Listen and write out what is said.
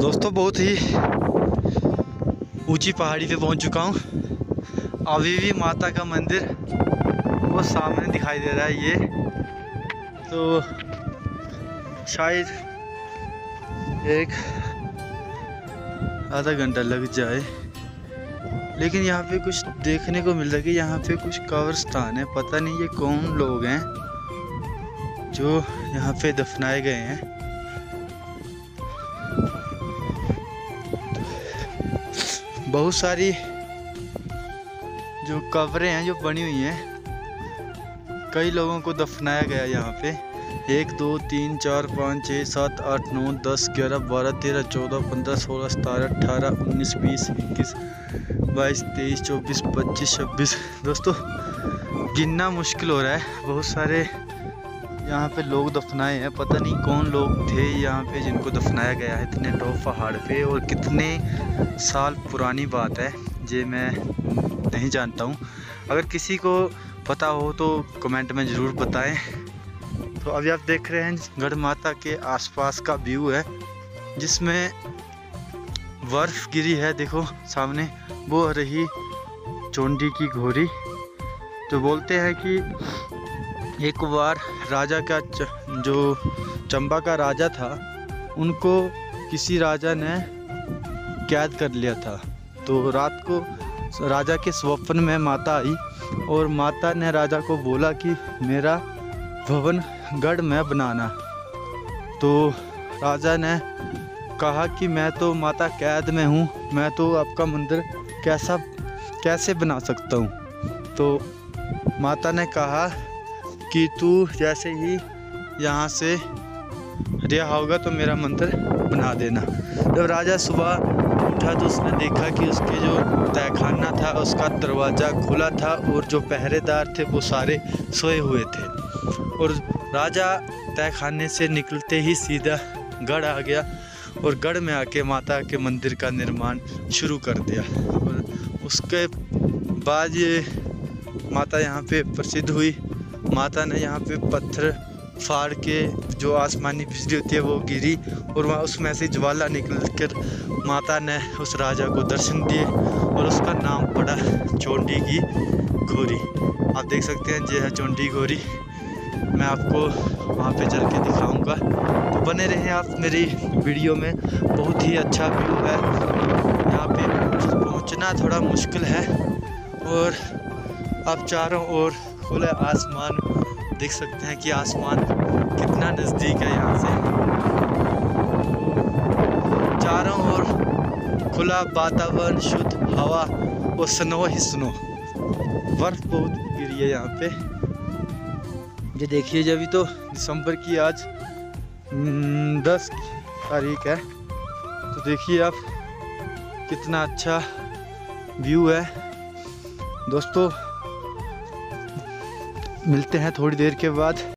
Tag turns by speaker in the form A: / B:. A: दोस्तों बहुत ही ऊंची पहाड़ी पे पहुंच चुका हूँ अभी भी माता का मंदिर वो सामने दिखाई दे रहा है ये तो शायद एक आधा घंटा लग जाए लेकिन यहाँ पे कुछ देखने को मिल रहा है कि यहाँ पे कुछ कब्रस्तान है पता नहीं ये कौन लोग हैं जो यहाँ पे दफनाए गए हैं बहुत सारी जो कब्रें हैं जो बनी हुई हैं कई लोगों को दफनाया गया यहाँ पे एक दो तीन चार पाँच छः सात आठ नौ दस ग्यारह बारह तेरह चौदह पंद्रह सोलह सतारह अठारह उन्नीस बीस इक्कीस बाईस तेईस चौबीस पच्चीस छब्बीस दोस्तों गिनना मुश्किल हो रहा है बहुत सारे यहाँ पे लोग दफनाए हैं पता नहीं कौन लोग थे यहाँ पे जिनको दफनाया गया है इतने टॉप पहाड़ पे और कितने साल पुरानी बात है ये मैं नहीं जानता हूँ अगर किसी को पता हो तो कमेंट में ज़रूर बताएं तो अभी आप देख रहे हैं गढ़ माता के आसपास का व्यू है जिसमें बर्फ़ गिरी है देखो सामने वो रही चोंडी की घोरी तो बोलते हैं कि एक बार राजा का च, जो चंबा का राजा था उनको किसी राजा ने कैद कर लिया था तो रात को राजा के स्वप्न में माता आई और माता ने राजा को बोला कि मेरा भवन गढ़ में बनाना तो राजा ने कहा कि मैं तो माता कैद में हूँ मैं तो आपका मंदिर कैसा कैसे बना सकता हूँ तो माता ने कहा कि तू जैसे ही यहाँ से रिहा होगा तो मेरा मंत्र बना देना जब राजा सुबह उठा तो उसने देखा कि उसके जो तहखाना था उसका दरवाज़ा खुला था और जो पहरेदार थे वो सारे सोए हुए थे और राजा तहखाने से निकलते ही सीधा गढ़ आ गया और गढ़ में आके माता के मंदिर का निर्माण शुरू कर दिया और उसके बाद ये माता यहाँ पे प्रसिद्ध हुई माता ने यहाँ पे पत्थर फाड़ के जो आसमानी बिजली होती है वो गिरी और वहाँ उसमें से ज्वाला निकल कर माता ने उस राजा को दर्शन दिए और उसका नाम पड़ा चोंडी की घोरी आप देख सकते हैं जो है चोंडी घोरी मैं आपको वहाँ पे चल के दिखाऊँगा तो बने रहें आप मेरी वीडियो में बहुत ही अच्छा व्यू है यहाँ पे पहुँचना थोड़ा मुश्किल है और आप चारों ओर खुला आसमान देख सकते हैं कि आसमान कितना नज़दीक है यहाँ से चारों ओर खुला वातावरण शुद्ध हवा और स्नो ही स्नो बर्फ़ बहुत गिरी है यहाँ पे ये देखिए जब तो दिसंबर की आज हम्म, दस तारीख है तो देखिए आप कितना अच्छा व्यू है दोस्तों मिलते हैं थोड़ी देर के बाद